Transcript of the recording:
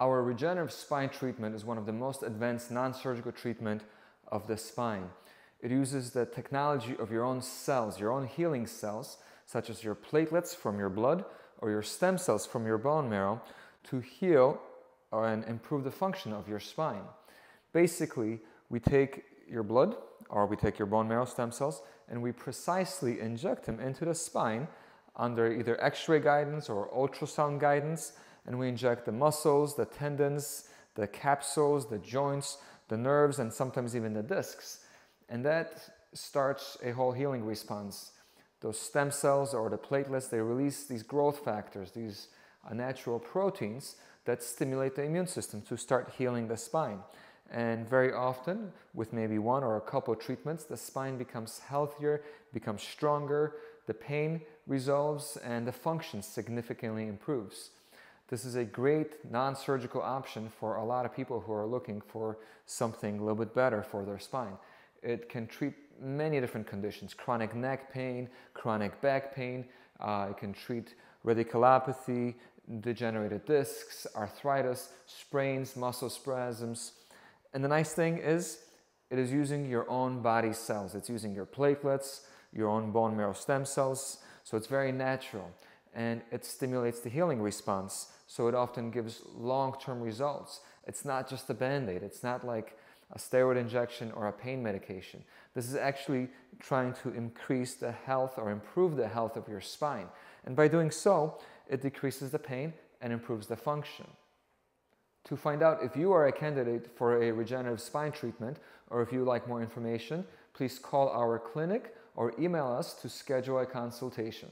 Our regenerative spine treatment is one of the most advanced non-surgical treatment of the spine. It uses the technology of your own cells, your own healing cells, such as your platelets from your blood or your stem cells from your bone marrow to heal and improve the function of your spine. Basically, we take your blood or we take your bone marrow stem cells and we precisely inject them into the spine under either x-ray guidance or ultrasound guidance and we inject the muscles, the tendons, the capsules, the joints, the nerves, and sometimes even the discs. And that starts a whole healing response. Those stem cells or the platelets, they release these growth factors, these natural proteins that stimulate the immune system to start healing the spine. And very often, with maybe one or a couple treatments, the spine becomes healthier, becomes stronger, the pain resolves, and the function significantly improves. This is a great non-surgical option for a lot of people who are looking for something a little bit better for their spine. It can treat many different conditions, chronic neck pain, chronic back pain. Uh, it can treat radiculopathy, degenerated discs, arthritis, sprains, muscle spasms. And the nice thing is it is using your own body cells. It's using your platelets, your own bone marrow stem cells. So it's very natural and it stimulates the healing response. So it often gives long-term results. It's not just a band-aid. It's not like a steroid injection or a pain medication. This is actually trying to increase the health or improve the health of your spine. And by doing so, it decreases the pain and improves the function. To find out if you are a candidate for a regenerative spine treatment or if you like more information, please call our clinic or email us to schedule a consultation.